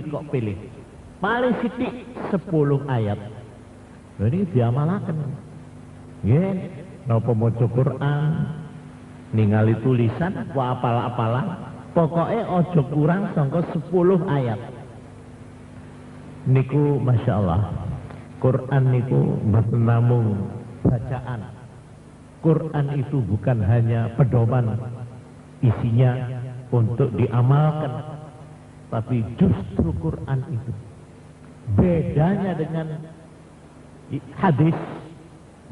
kok pilih. Paling sidik 10 ayat. Ini diamalaken. Nggih, napa maca Quran, ningali tulisan, apa apal-apalan, pokoknya ojo kurang sangka 10 ayat. Niku Masya Allah, Quran niku namung bacaan. Quran itu bukan hanya pedoman isinya untuk diamalkan, tapi justru Quran itu bedanya dengan hadis,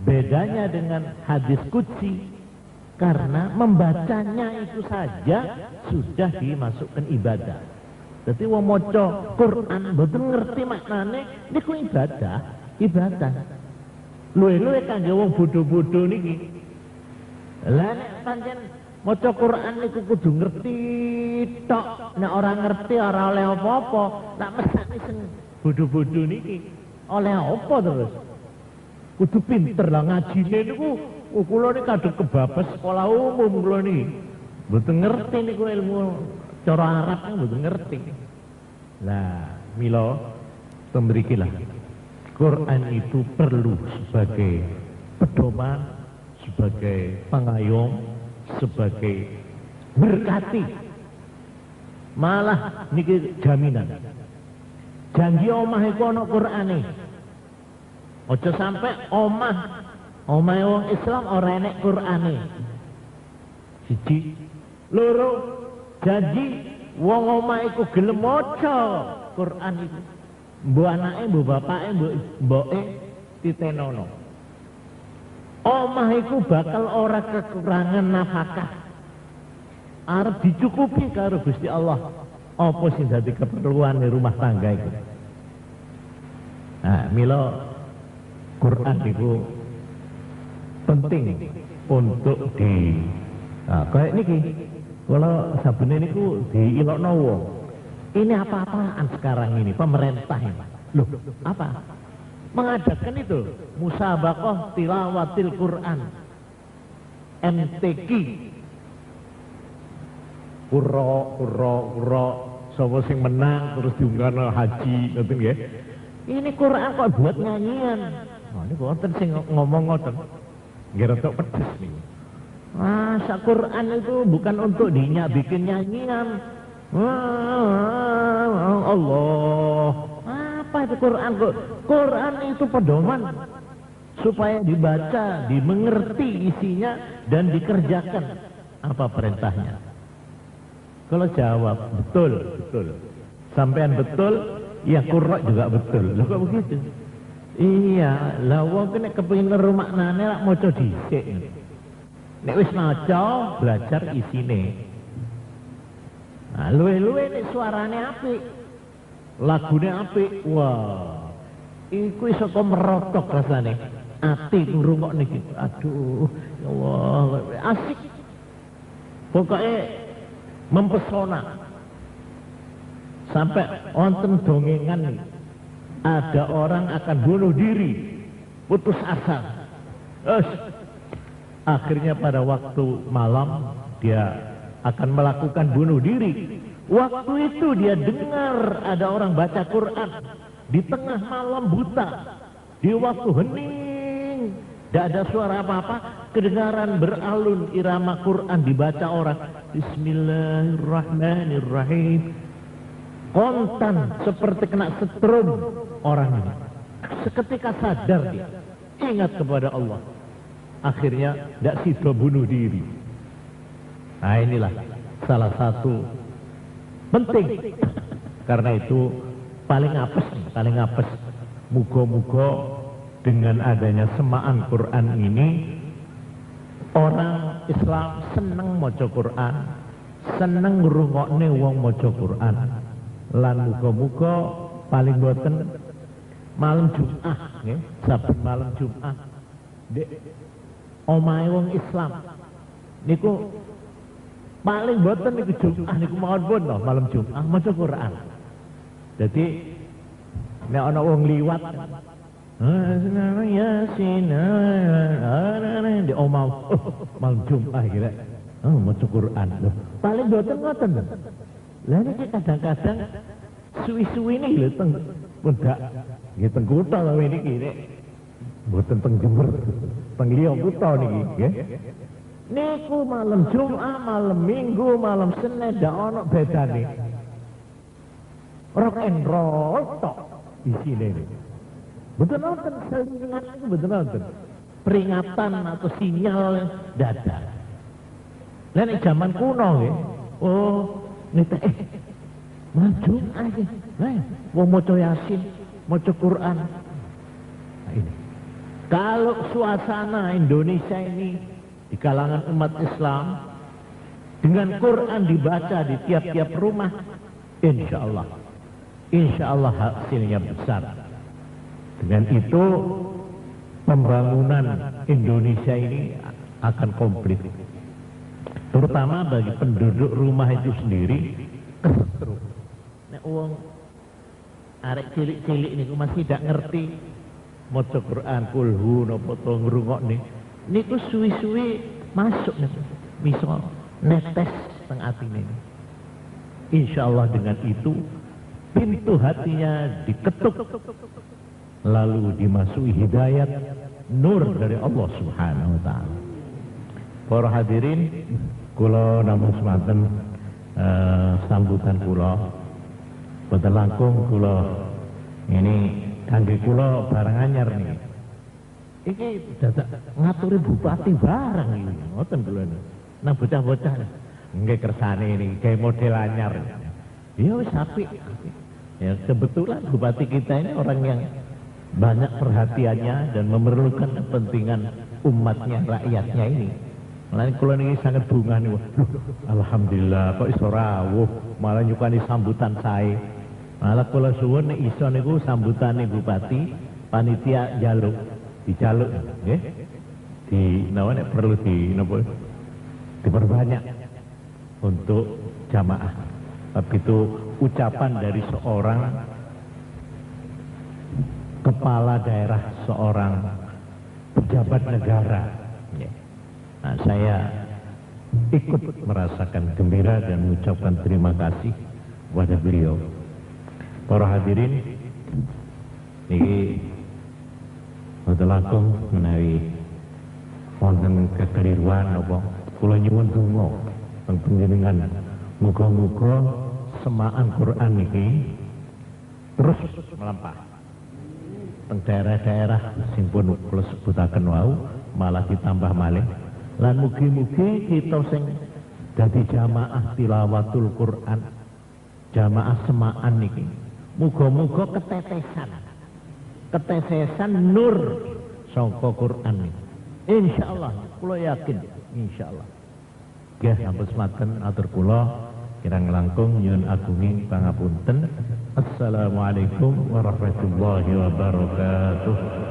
bedanya dengan hadis kutsi, karena membacanya itu saja sudah dimasukkan ibadah. Jadi wong maca Quran mboten ngerti maknane niku ibadah, ibadah. Luwe-luwe kangge wong bodho-bodho niki. Lah nek maca Quran niku kudu ngerti tok. Nek ora ngerti ora oleh apa-apa. Lah mesake sing bodho-bodho niki oleh apa terus? Kudu pinter lah ngajine niku oh, kula niki kadung kebabas sekolah umum kula niki. Mboten ngerti niku ilmu cara Arab mboten ngerti. Lah, mila pemberikilah. Quran itu perlu sebagai pedoman, sebagai pengayom, sebagai berkati. Malah niki jaminan. Janji omah iku ana Qur'ane. Aja sampe omah omah wong Islam ora enek Qur'ane. Siji, loro janji wong omah iku gelem maca Quran itu. Mbok anake, mbok bapake, mbok mboke titenono. Omah iku bakal ora kekurangan nafkah. Arep dicukupi karo Gusti Allah. Apa sing dadi keperluan rumah tangga itu? Nah, milo Quran itu penting untuk di nah, kayak niki kalau sabene niku diilokno wong. Ini apa-apaan sekarang ini pemerintah ini. Loh, apa? Mengadakan itu musabaqah tilawatil Quran. MTQ. Kuro, kuro, kuro. Sapa sing menang terus diunggahno haji ngoten nggih. Ini Quran kok buat nyanyian. Nah, ini wonten sing ngomong ngoten. Nggih rada pedes nih. Masa Quran itu bukan untuk dinyak bikin nyanyian. Allah. Apa itu Quran? Quran itu pedoman supaya dibaca, dimengerti isinya dan dikerjakan apa perintahnya. Kalau jawab betul, betul. Sampean betul, ya kurok juga betul. Loh kok begitu? Iya, lah wong kene kepengin ngeru maknane lak maca dhisik. Nek wis maca, belajar isine. Nah, luwe-luwe nek suarane apik. Lagune apik. Wah. Iku iso kok merotok rasane. Ati ngrungok niki. Aduh, ya Allah, asik. Pokoknya mempesona. Sampai wonten dongengan nih. Ada orang akan bunuh diri. Putus asa. Terus akhirnya pada waktu malam dia akan melakukan bunuh diri. Waktu itu dia dengar ada orang baca Quran di tengah malam buta, di waktu hening, tidak ada suara apa-apa, kedengaran beralun irama Quran dibaca orang. Bismillahirrahmanirrahim. Kontan seperti kena setrum orang ini. Seketika sadar dia, ingat kepada Allah. Akhirnya tidak sido bunuh diri. Nah inilah salah satu penting. Karena itu paling apes, paling apes. Mugo-mugo dengan adanya semaan Quran ini, orang Islam seneng maca Quran, seneng ngrungokne wong maca Quran. Lan mugo-mugo paling boten malam Jumat, saben malam Jumat. Dek omahe wong Islam niku paling boten niku Jumat niku mawon pun malam Jumat maca Quran. Jadi nek ana wong liwat Yasin di omah oh, malam Jumat kira oh maca Quran. Loh paling boten ngoten lah niki kadang-kadang suwi-suwi ini lho teng pundak. Nggih teng kutha kami niki nek mboten teng Jember teng liya kutha niki nggih. Niku malam Jumat malam Minggu malam Senin ndak ono bedane rock and roll tok. Niku Betul nonton? Selingan itu betul nonton? Peringatan atau sinyal dadah. Dan zaman kuno ya, oh nita eh maju aja, nah mau moco yasin, moco Quran. Nah, ini. Kalau suasana Indonesia ini di kalangan umat Islam dengan Quran dibaca di tiap-tiap rumah, insya Allah, insya Allah hasilnya besar. Dengan itu pembangunan Indonesia ini akan komplit. Terutama bagi penduduk rumah itu sendiri kesetrum. Nek uang arek cilik-cilik niku masih tidak ngerti maca Quran kulhu napa to ngrungokne. Niku suwi-suwi masuk nih. Misal netes teng atine. Insyaallah dengan itu pintu hatinya diketuk lalu dimasuki hidayat nur dari Allah Subhanahu wa taala. Para hadirin, kula namung semanten uh, sambutan kula boten langkung kula ini kangge kula barang anyar nih. Iki dadak ngaturi bupati barang iki, ngoten kula nang bocah-bocah. Nggih kersane ini kayak model anyar. Ya wis apik. Ya kebetulan bupati kita ini orang yang banyak perhatiannya dan memerlukan kepentingan umatnya, rakyatnya ini. Mulane kula niki sangat bunga nih. Alhamdulillah kok iso rawuh, malah nyukani sambutan saya. Malah kula suwun iso niku sambutane bupati, panitia jaluk, dijaluk nggih. Di nawa perlu di napa diperbanyak untuk jamaah. Tapi itu ucapan dari seorang kepala daerah seorang pejabat negara. Nah, saya ikut merasakan gembira dan mengucapkan terima kasih kepada beliau. Para hadirin, ini untuk langkung menawi wonten kekeliruan apa kula nyuwun donga teng panjenengan muga-muga semaan Quran ini terus melampah. Teng daerah-daerah sing pun kula sebutaken wau malah ditambah malih. Lan mugi-mugi kita sing dadi jamaah tilawatul Quran jamaah semaan niki muga-muga ketetesan ketetesan nur sangka Quran niki insyaallah kula yakin insyaallah. Nggih sampun sematen atur kula kirang langkung nyuwun agunging pangapunten Assalamualaikum warahmatullahi wabarakatuh.